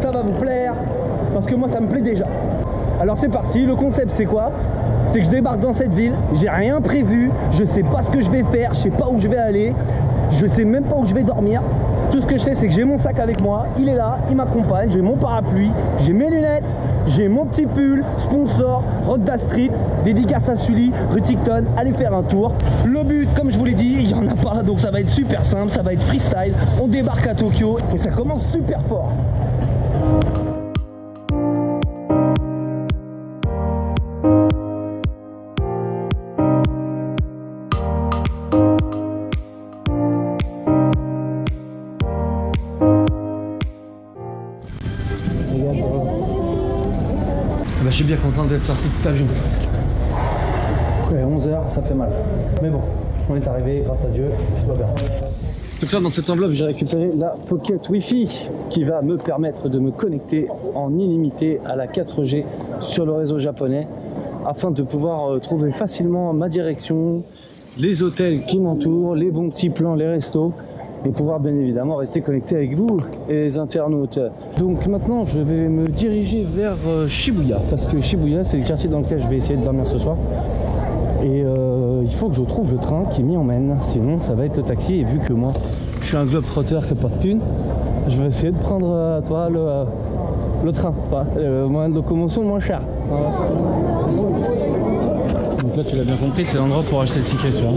ça va vous plaire parce que moi ça me plaît déjà. Alors c'est parti, le concept c'est quoi? C'est que je débarque dans cette ville, j'ai rien prévu, je sais pas ce que je vais faire, je sais pas où je vais aller, je sais même pas où je vais dormir. Tout ce que je sais c'est que j'ai mon sac avec moi, il est là, il m'accompagne, j'ai mon parapluie, j'ai mes lunettes, j'ai mon petit pull, sponsor, Rock Street, dédicace à Sully, Ruticton, allez faire un tour. Le but, comme je vous l'ai dit, il n'y en a pas, donc ça va être super simple, ça va être freestyle. On débarque à Tokyo. Et ça commence super fort. Bah, je suis bien content d'être sorti de cet avion. Ouais, 11h, ça fait mal. Mais bon, on est arrivé, grâce à Dieu, tout va bien. Donc dans cette enveloppe, j'ai récupéré la Pocket Wi-Fi qui va me permettre de me connecter en illimité à la 4G sur le réseau japonais afin de pouvoir euh, trouver facilement ma direction, les hôtels qui m'entourent, les bons petits plans, les restos et pouvoir bien évidemment rester connecté avec vous et les internautes. Donc maintenant je vais me diriger vers euh, Shibuya parce que Shibuya c'est le quartier dans lequel je vais essayer de dormir ce soir. Et euh, il faut que je trouve le train qui m'y emmène, sinon ça va être le taxi et vu que moi je suis un globe trotteur qui n'a pas de thune, je vais essayer de prendre euh, toi le, euh, le train, toi, le moyen de locomotion moins cher. Voilà. Donc là tu l'as bien compris, c'est l'endroit pour acheter le ticket tu vois.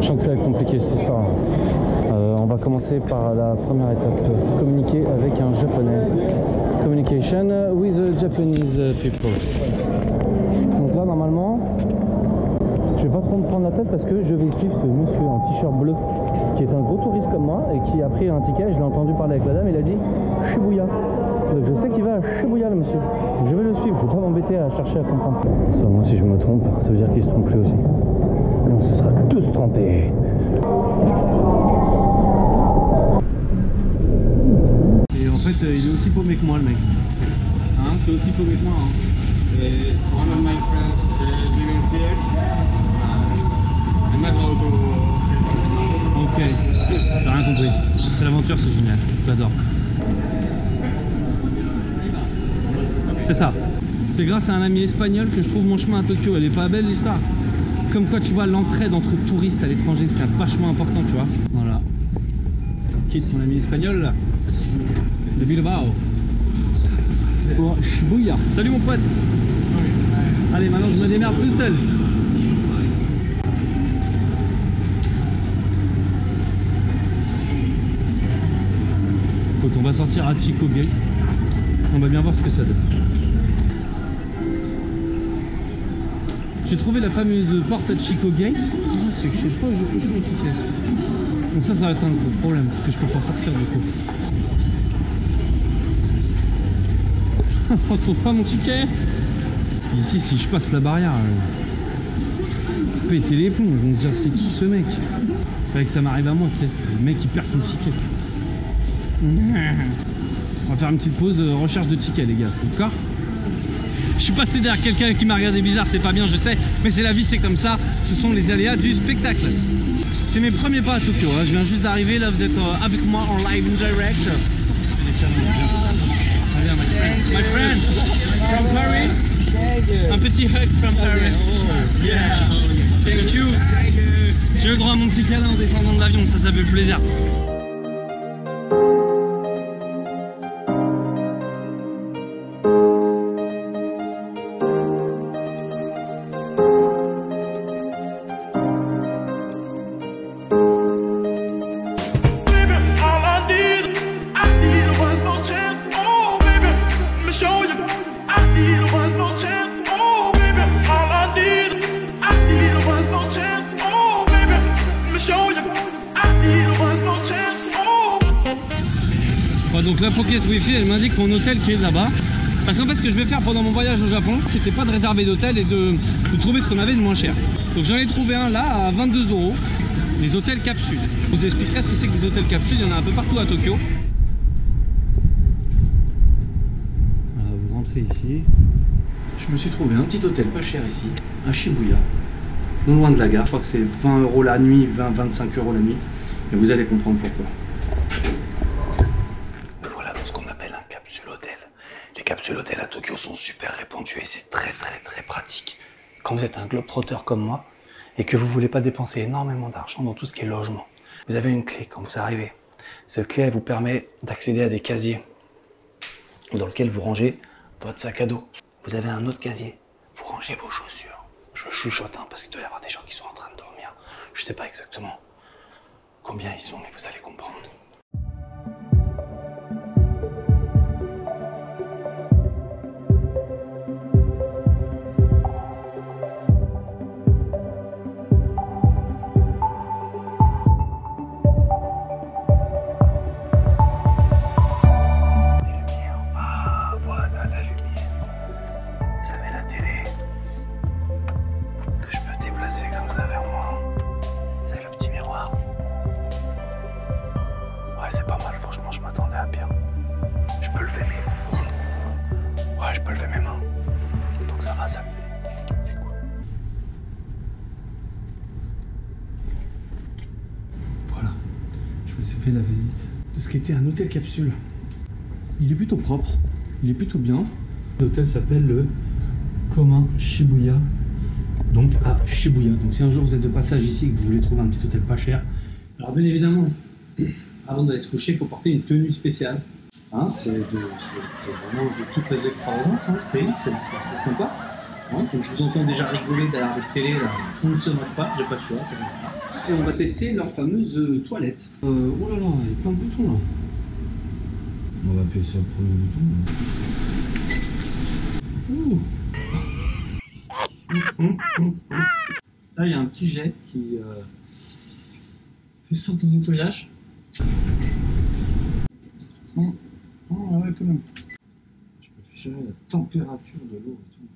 Je sens que ça va être compliqué cette histoire. Euh, on va commencer par la première étape, communiquer avec un japonais. Communication with the Japanese people. Donc là normalement, je vais pas trop me prendre la tête parce que je vais suivre ce monsieur en t-shirt bleu qui est un gros touriste comme moi et qui a pris un ticket. Je l'ai entendu parler avec la dame, il a dit Shibuya. Donc je sais qu'il va à Shibuya le monsieur. Je vais le suivre, je vais pas m'embêter à chercher à comprendre. Seulement si je me trompe, ça veut dire qu'il se trompe lui aussi. Et on se sera tous trompés. Et en fait, euh, il est aussi paumé que moi, le mec. Hein T'es aussi paumé que moi, hein Uh, one of my friends is living here. Ok, j'ai rien compris. C'est l'aventure, c'est génial. J'adore. C'est ça. C'est grâce à un ami espagnol que je trouve mon chemin à Tokyo. Elle est pas belle l'histoire Comme quoi, tu vois, l'entraide entre touristes à l'étranger, c'est vachement important, tu vois. Voilà. Quitte mon ami espagnol. De Bilbao. Pour Shibuya. Salut mon pote Allez, maintenant je me démerde tout seul. On va sortir à Chico Gate. On va bien voir ce que ça donne. J'ai trouvé la fameuse porte à Chico Gate. Ah, c'est que je sais pas, j'ai. Donc ça, ça va être un gros problème parce que je peux pas sortir du coup. On retrouve pas mon ticket? Ici, si je passe la barrière, euh, péter les plombs, ils vont se dire c'est qui ce mec? Fallait que ça m'arrive à moi, tu sais. Le mec qui perd son ticket. On va faire une petite pause de recherche de tickets, les gars, d'accord Je suis passé derrière quelqu'un qui m'a regardé bizarre, c'est pas bien, je sais, mais c'est la vie, c'est comme ça. Ce sont les aléas du spectacle. C'est mes premiers pas à Tokyo, hein. je viens juste d'arriver, là vous êtes euh, avec moi en live in direct. Viens, my friend. My friend from Paris. Un petit hug from Paris. Yeah. Thank you. J'ai eu le droit à mon petit câlin en descendant de l'avion, ça, ça fait plaisir. Donc la Pocket Wi-Fi, elle m'indique mon hôtel qui est là-bas. Parce qu'en fait, ce que je vais faire pendant mon voyage au Japon, c'était pas de réserver d'hôtel et de, de trouver ce qu'on avait de moins cher. Donc j'en ai trouvé un là à 22 euros, les hôtels capsules. Je vous expliquerai ce que c'est que des hôtels capsules, il y en a un peu partout à Tokyo. Voilà, vous rentrez ici. Je me suis trouvé un petit hôtel pas cher ici, à Shibuya, non loin de la gare. Je crois que c'est 20 euros la nuit, 20-25 euros la nuit. Et vous allez comprendre pourquoi. Voilà ce qu'on appelle un capsule hôtel. Les capsules hôtels à Tokyo sont super répandues et c'est très très très pratique. Quand vous êtes un globe-trotteur comme moi et que vous voulez pas dépenser énormément d'argent dans tout ce qui est logement, vous avez une clé quand vous arrivez. Cette clé vous permet d'accéder à des casiers dans lesquels vous rangez votre sac à dos. Vous avez un autre casier, vous rangez vos chaussures. Je chuchote hein, parce qu'il doit y avoir des gens qui sont en train de dormir. Je sais pas exactement combien ils sont, mais vous allez comprendre. À pire. Je peux lever mes mains. Ouais, je peux lever mes mains. Donc ça va, ça. C'est. Voilà, je vous ai fait la visite de ce qu'était un hôtel capsule. Il est plutôt propre, il est plutôt bien. L'hôtel s'appelle le Commun Shibuya, donc à Shibuya. Donc si un jour vous êtes de passage ici et que vous voulez trouver un petit hôtel pas cher, alors bien évidemment, avant d'aller se coucher, il faut porter une tenue spéciale. Hein, c'est vraiment de toutes les extravagances, hein, ce pays, c'est sympa. Hein, donc je vous entends déjà rigoler derrière votre télé, là. on ne se moque pas, j'ai pas le choix, c'est comme ça. Et on va tester leur fameuse euh, toilette. Euh, oh là là, il y a plein de boutons là. On va appuyer sur le premier bouton. Ouh. Là, il y a un petit jet qui euh, fait sorte de nettoyage. Oh, ouais, quand même. Je peux gérer la température de l'eau et tout.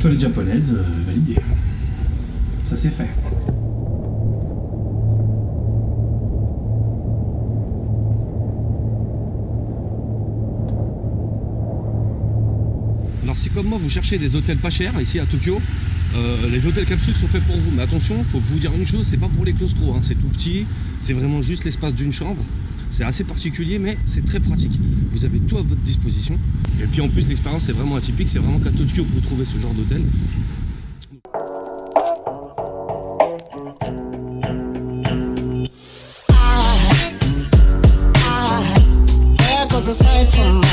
Toilette japonaise euh, validée. Ça c'est fait. Alors si comme moi vous cherchez des hôtels pas chers ici à Tokyo, euh, les hôtels capsules sont faits pour vous. Mais attention, faut vous dire une chose, c'est pas pour les claustros, hein, c'est tout petit, c'est vraiment juste l'espace d'une chambre. C'est assez particulier mais c'est très pratique. Vous avez tout à votre disposition. Et puis en plus l'expérience est vraiment atypique, c'est vraiment qu'à Tokyo que vous trouvez ce genre d'hôtel. There goes a sight from